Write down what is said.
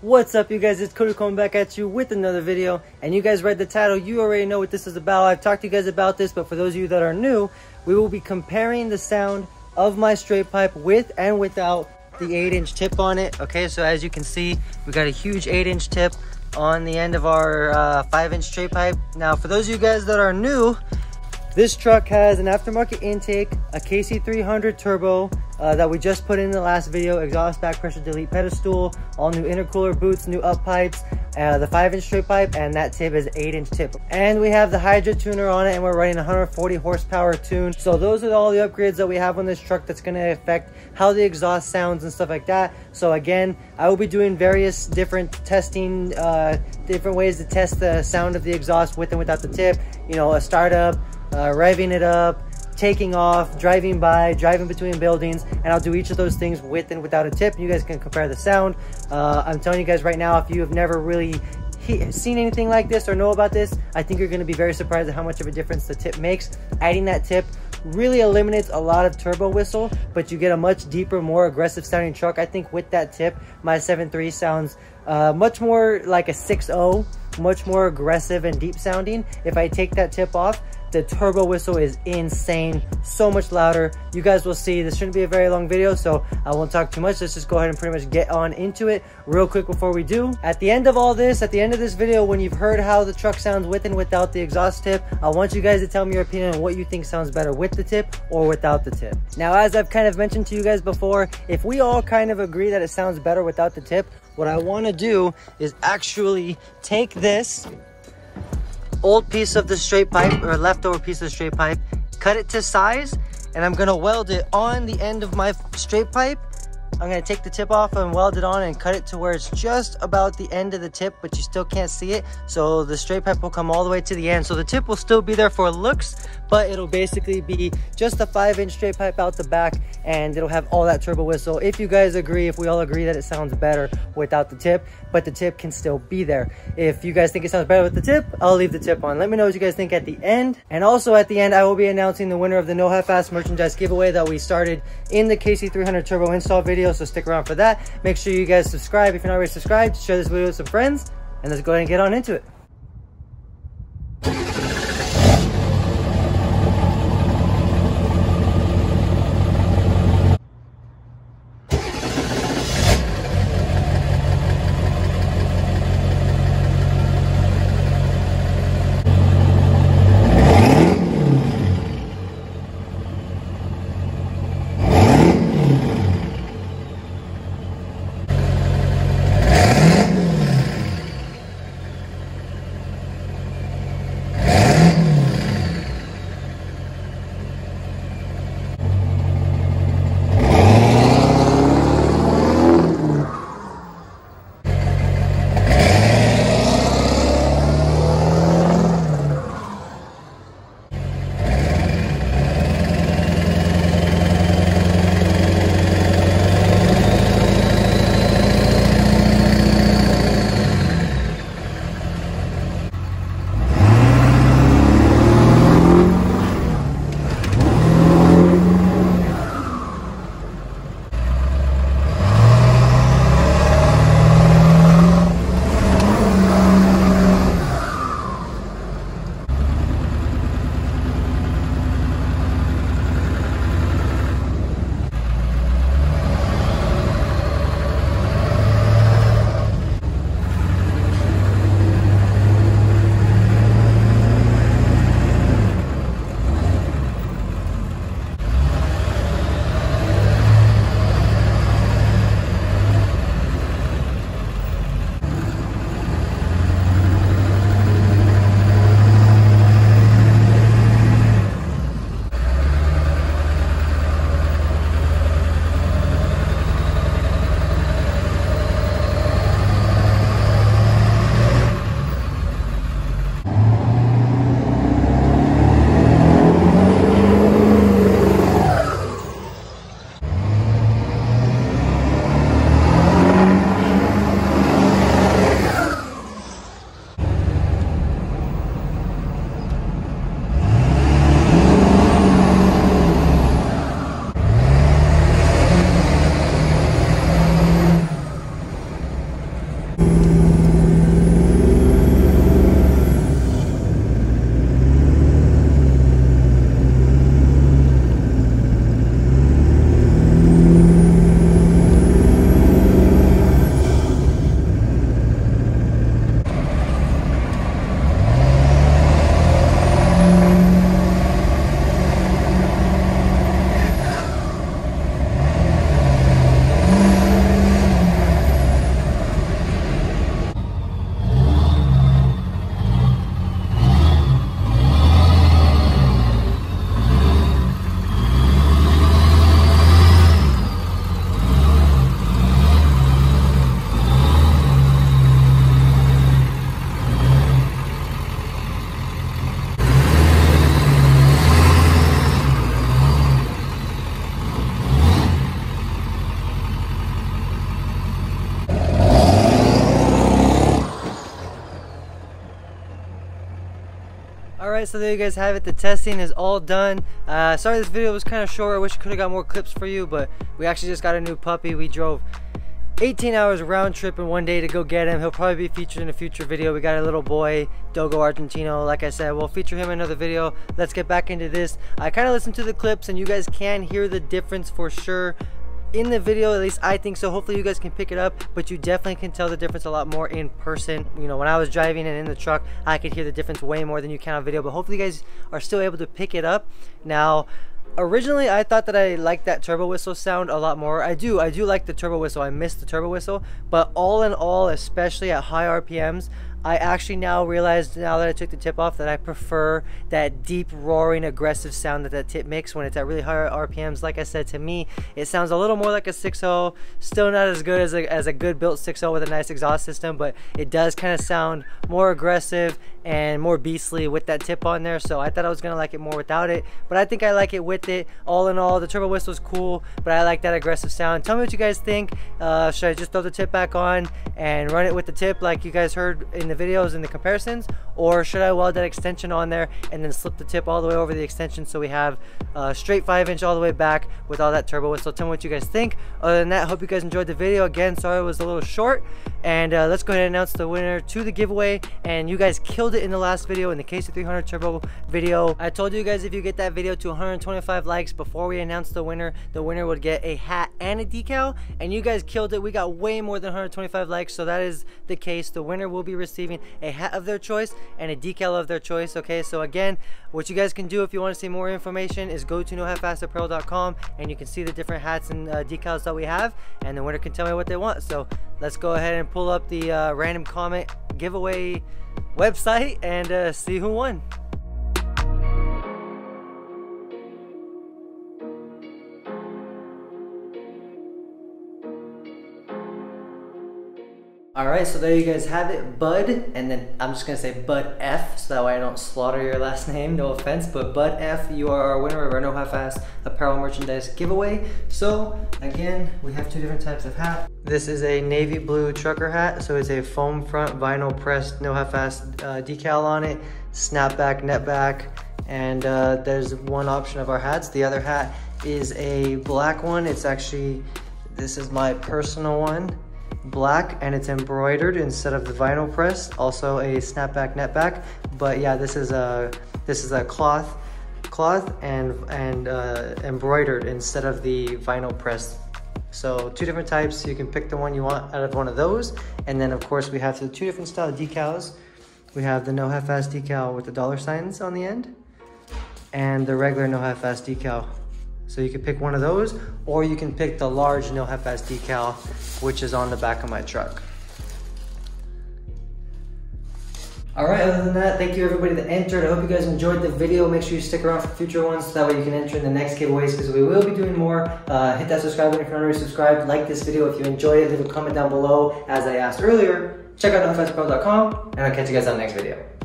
What's up you guys, it's Cody coming back at you with another video and you guys read the title, you already know what this is about. I've talked to you guys about this, but for those of you that are new, we will be comparing the sound of my straight pipe with and without the 8 inch tip on it. Okay, so as you can see, we got a huge 8 inch tip on the end of our uh, 5 inch straight pipe. Now for those of you guys that are new, this truck has an aftermarket intake, a KC300 turbo uh, that we just put in the last video, exhaust back pressure delete pedestal, all new intercooler boots, new up pipes, uh, the 5 inch straight pipe, and that tip is 8 inch tip. And we have the Hydra tuner on it and we're running 140 horsepower tune. So those are all the upgrades that we have on this truck that's going to affect how the exhaust sounds and stuff like that. So again, I will be doing various different testing, uh, different ways to test the sound of the exhaust with and without the tip. You know, a startup, uh, revving it up, taking off, driving by, driving between buildings, and I'll do each of those things with and without a tip. You guys can compare the sound. Uh, I'm telling you guys right now, if you have never really seen anything like this or know about this, I think you're gonna be very surprised at how much of a difference the tip makes. Adding that tip really eliminates a lot of turbo whistle, but you get a much deeper, more aggressive sounding truck. I think with that tip, my 7.3 sounds uh, much more like a 6.0, much more aggressive and deep sounding. If I take that tip off, the turbo whistle is insane, so much louder. You guys will see, this shouldn't be a very long video, so I won't talk too much. Let's just go ahead and pretty much get on into it real quick before we do. At the end of all this, at the end of this video, when you've heard how the truck sounds with and without the exhaust tip, I want you guys to tell me your opinion on what you think sounds better with the tip or without the tip. Now, as I've kind of mentioned to you guys before, if we all kind of agree that it sounds better without the tip, what I want to do is actually take this old piece of the straight pipe or leftover piece of straight pipe, cut it to size, and I'm gonna weld it on the end of my straight pipe I'm gonna take the tip off and weld it on and cut it to where it's just about the end of the tip, but you still can't see it. So the straight pipe will come all the way to the end. So the tip will still be there for looks, but it'll basically be just a five inch straight pipe out the back and it'll have all that turbo whistle. If you guys agree, if we all agree that it sounds better without the tip, but the tip can still be there. If you guys think it sounds better with the tip, I'll leave the tip on. Let me know what you guys think at the end. And also at the end, I will be announcing the winner of the No Half-Ass merchandise giveaway that we started in the KC300 Turbo install video, so stick around for that. Make sure you guys subscribe if you're not already subscribed. Share this video with some friends, and let's go ahead and get on into it. Alright, so there you guys have it. The testing is all done. Uh, sorry this video was kind of short. I wish I could have got more clips for you, but we actually just got a new puppy. We drove 18 hours round trip in one day to go get him. He'll probably be featured in a future video. We got a little boy, Dogo Argentino. Like I said, we'll feature him in another video. Let's get back into this. I kind of listened to the clips and you guys can hear the difference for sure in the video at least I think so. Hopefully you guys can pick it up but you definitely can tell the difference a lot more in person. You know when I was driving and in the truck I could hear the difference way more than you can on video but hopefully you guys are still able to pick it up. Now originally I thought that I liked that turbo whistle sound a lot more. I do I do like the turbo whistle. I miss the turbo whistle but all in all especially at high RPMs I actually now realized, now that I took the tip off that I prefer that deep roaring aggressive sound that that tip makes when it's at really high RPMs like I said to me it sounds a little more like a 6.0 still not as good as a, as a good built 6.0 with a nice exhaust system but it does kind of sound more aggressive and more beastly with that tip on there. So I thought I was gonna like it more without it but I think I like it with it. All in all the turbo whistle is cool but I like that aggressive sound. Tell me what you guys think. Uh, should I just throw the tip back on and run it with the tip like you guys heard in the videos and the comparisons? Or should I weld that extension on there and then slip the tip all the way over the extension so we have a straight 5 inch all the way back with all that turbo whistle? Tell me what you guys think. Other than that hope you guys enjoyed the video. Again sorry it was a little short. And uh, let's go ahead and announce the winner to the giveaway. And you guys killed it in the last video in the KC300 turbo video. I told you guys if you get that video to 125 likes before we announce the winner the winner would get a hat and a decal. And you guys killed it. We got way more than 125 likes so that is the case. The winner will be receiving a hat of their choice and a decal of their choice okay? So again what you guys can do if you want to see more information is go to nohalfassapparel.com and you can see the different hats and uh, decals that we have and the winner can tell me what they want. So let's go ahead and pull up the uh, random comment giveaway website and uh, see who won Alright, so there you guys have it, Bud, and then I'm just gonna say Bud F, so that way I don't slaughter your last name, no offense, but Bud F, you are our winner of our No Half Ass apparel merchandise giveaway. So, again, we have two different types of hat. This is a navy blue trucker hat, so it's a foam front vinyl pressed No Half Ass uh, decal on it, snapback, net back, and uh, there's one option of our hats. The other hat is a black one. It's actually, this is my personal one black and it's embroidered instead of the vinyl press. Also a snapback netback. But yeah, this is a this is a cloth cloth and and uh, embroidered instead of the vinyl press. So two different types. You can pick the one you want out of one of those. And then of course we have the two different style decals. We have the no half-ass decal with the dollar signs on the end and the regular no half-ass decal so you can pick one of those, or you can pick the large no half-ass decal, which is on the back of my truck. All right, other than that, thank you everybody that entered. I hope you guys enjoyed the video. Make sure you stick around for future ones so that way you can enter in the next giveaways because we will be doing more. Uh, hit that subscribe button if you're not already subscribed. Like this video if you enjoyed it. Leave a comment down below as I asked earlier. Check out nohalfassapparel.com and I'll catch you guys on the next video.